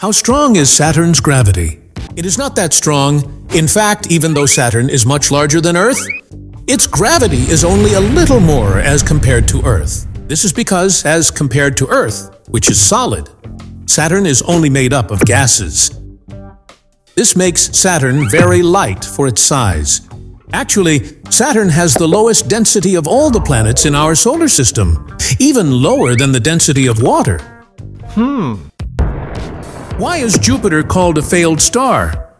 How strong is Saturn's gravity? It is not that strong. In fact, even though Saturn is much larger than Earth, its gravity is only a little more as compared to Earth. This is because, as compared to Earth, which is solid, Saturn is only made up of gases. This makes Saturn very light for its size. Actually, Saturn has the lowest density of all the planets in our solar system, even lower than the density of water. Hmm. Why is Jupiter called a failed star?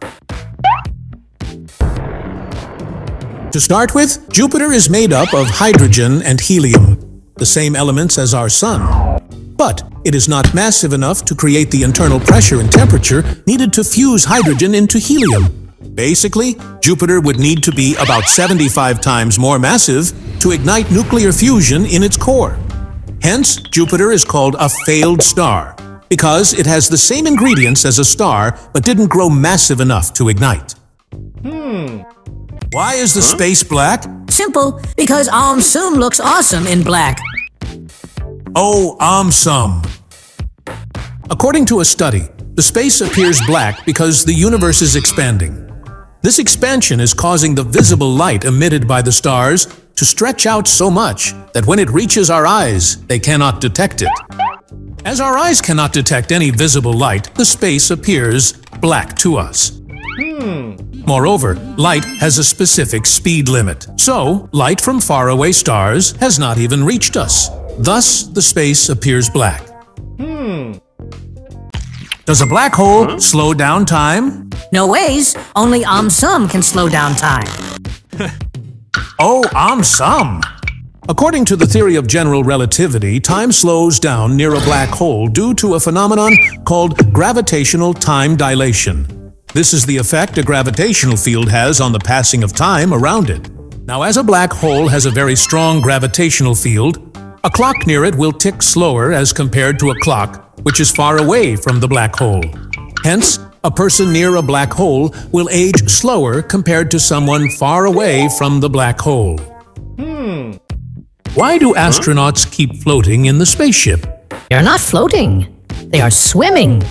To start with, Jupiter is made up of hydrogen and helium, the same elements as our Sun. But it is not massive enough to create the internal pressure and temperature needed to fuse hydrogen into helium. Basically, Jupiter would need to be about 75 times more massive to ignite nuclear fusion in its core. Hence, Jupiter is called a failed star, because it has the same ingredients as a star but didn't grow massive enough to ignite. Hmm. Why is the huh? space black? Simple, because Aum-Sum looks awesome in black. Oh, Aum-Sum. According to a study, the space appears black because the universe is expanding. This expansion is causing the visible light emitted by the stars to stretch out so much that when it reaches our eyes, they cannot detect it. As our eyes cannot detect any visible light, the space appears black to us. Hmm. Moreover, light has a specific speed limit, so light from faraway stars has not even reached us. Thus, the space appears black. Hmm. Does a black hole huh? slow down time? No ways. Only Aum-Sum can slow down time. oh, Aum-Sum. According to the theory of general relativity, time slows down near a black hole due to a phenomenon called gravitational time dilation. This is the effect a gravitational field has on the passing of time around it. Now, as a black hole has a very strong gravitational field, a clock near it will tick slower as compared to a clock which is far away from the black hole. Hence, a person near a black hole will age slower compared to someone far away from the black hole. Why do astronauts keep floating in the spaceship? They're not floating. They are swimming.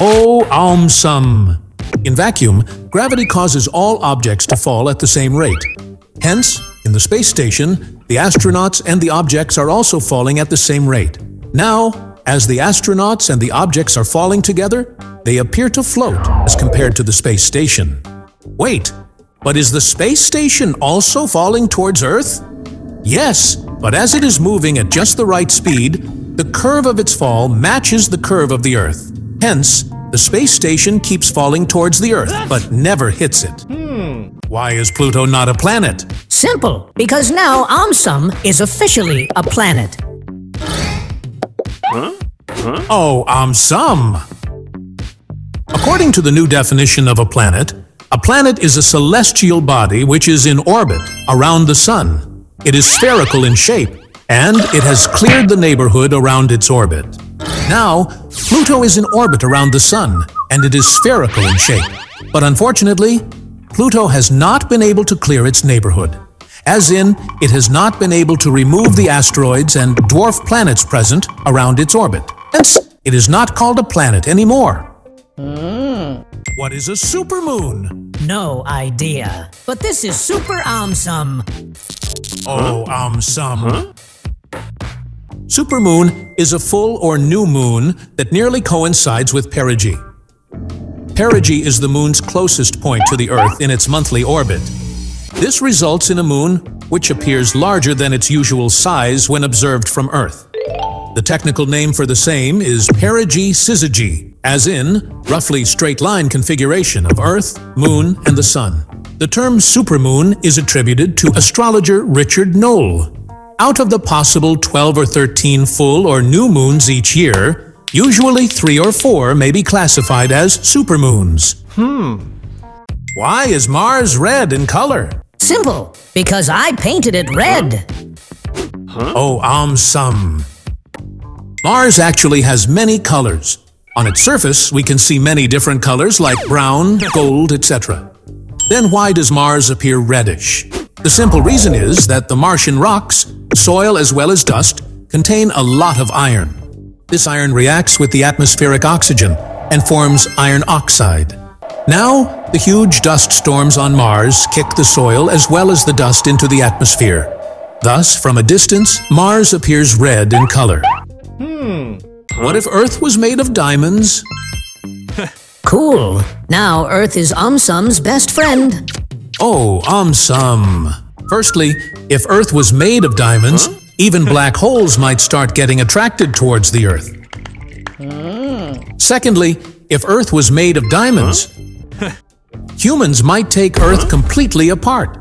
Oh, Aum-Sum. In vacuum, gravity causes all objects to fall at the same rate. Hence, in the space station, the astronauts and the objects are also falling at the same rate. Now, as the astronauts and the objects are falling together, they appear to float as compared to the space station. Wait, but is the space station also falling towards Earth? Yes, but as it is moving at just the right speed, the curve of its fall matches the curve of the Earth. Hence, the space station keeps falling towards the Earth, but never hits it. Hmm. Why is Pluto not a planet? Simple, because now Aum-Sum is officially a planet. Huh? Huh? Oh, Aum-Sum. According to the new definition of a planet, a planet is a celestial body which is in orbit around the Sun. It is spherical in shape, and it has cleared the neighborhood around its orbit. Now, Pluto is in orbit around the Sun, and it is spherical in shape. But unfortunately, Pluto has not been able to clear its neighborhood as in, it has not been able to remove the asteroids and dwarf planets present around its orbit. Hence, it is not called a planet anymore. Mm. What is a supermoon? No idea. But this is Super Aum-Sum. Oh, Aum-Sum. Huh? Supermoon is a full or new moon that nearly coincides with perigee. Perigee is the moon's closest point to the Earth in its monthly orbit. This results in a moon which appears larger than its usual size when observed from Earth. The technical name for the same is perigee syzygy, as in roughly straight-line configuration of Earth, Moon, and the Sun. The term supermoon is attributed to astrologer Richard Nolle. Out of the possible 12 or 13 full or new moons each year, usually three or four may be classified as supermoons. Hmm. Why is Mars red in color? Simple, because I painted it red. Huh? Oh, Aum-Sum. Mars actually has many colors. On its surface, we can see many different colors like brown, gold, etc. Then why does Mars appear reddish? The simple reason is that the Martian rocks, soil as well as dust, contain a lot of iron. This iron reacts with the atmospheric oxygen and forms iron oxide. Now, the huge dust storms on Mars kick the soil as well as the dust into the atmosphere. Thus, from a distance, Mars appears red in color. Hmm. What if Earth was made of diamonds? Cool. Now Earth is Aum-Sum's best friend. Oh, Omsum. Firstly, if Earth was made of diamonds, even black holes might start getting attracted towards the Earth. Secondly, if Earth was made of diamonds, humans might take Earth completely apart.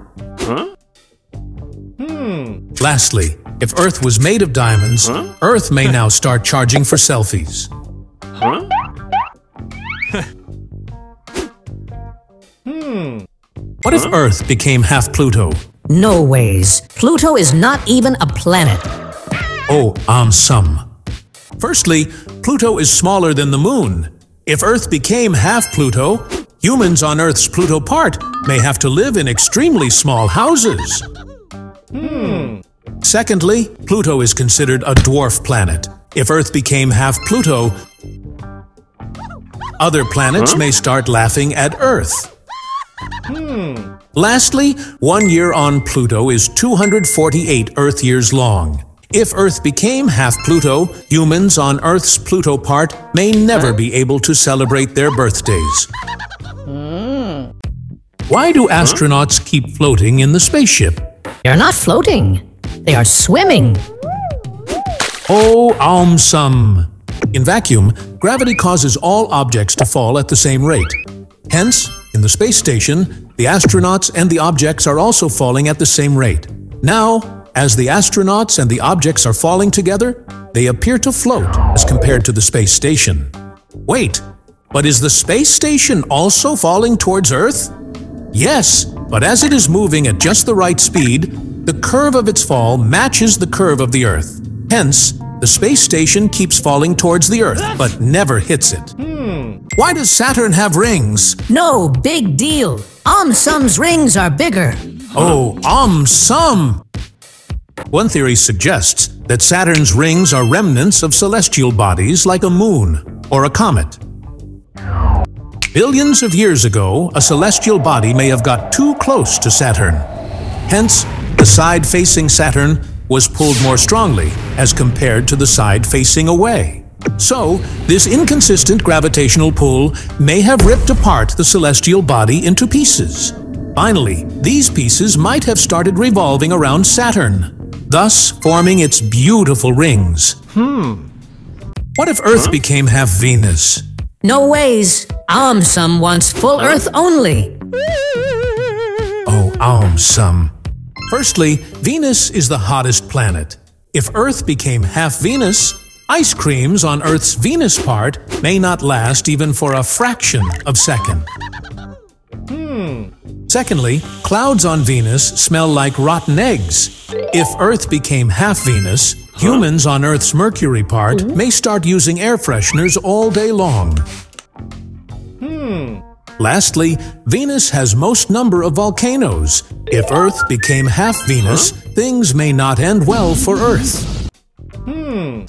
Hmm. Lastly, if Earth was made of diamonds, Earth may now start charging for selfies. What if Earth became half Pluto? No ways. Pluto is not even a planet. Oh, um, some. Firstly, Pluto is smaller than the Moon. If Earth became half Pluto, humans on Earth's Pluto part may have to live in extremely small houses. Hmm. Secondly, Pluto is considered a dwarf planet. If Earth became half Pluto, other planets may start laughing at Earth. Hmm. Lastly, one year on Pluto is 248 Earth years long. If Earth became half Pluto, humans on Earth's Pluto part may never be able to celebrate their birthdays. Hmm. Why do astronauts keep floating in the spaceship? They're not floating. They are swimming. Oh, Aum In vacuum, gravity causes all objects to fall at the same rate. Hence, in the space station, the astronauts and the objects are also falling at the same rate. Now, as the astronauts and the objects are falling together, they appear to float as compared to the space station. Wait, but is the space station also falling towards Earth? Yes, but as it is moving at just the right speed, the curve of its fall matches the curve of the Earth. Hence, the space station keeps falling towards the Earth, but never hits it. Why does Saturn have rings? No big deal. Aum-Sum's rings are bigger. Oh, um, some! One theory suggests that Saturn's rings are remnants of celestial bodies like a moon or a comet. Billions of years ago, a celestial body may have got too close to Saturn. Hence, the side facing Saturn was pulled more strongly as compared to the side facing away. So, this inconsistent gravitational pull may have ripped apart the celestial body into pieces. Finally, these pieces might have started revolving around Saturn, thus forming its beautiful rings. Hmm. What if Earth became half Venus? No ways. Aum-Sum wants full Earth only. Oh, Aum Firstly, Venus is the hottest planet. If Earth became half Venus, ice creams on Earth's Venus part may not last even for a fraction of second. Hmm. Secondly, clouds on Venus smell like rotten eggs. If Earth became half Venus, humans on Earth's Mercury part may start using air fresheners all day long. Hmm. Lastly, Venus has most number of volcanoes. If Earth became half Venus, things may not end well for Earth. Hmm.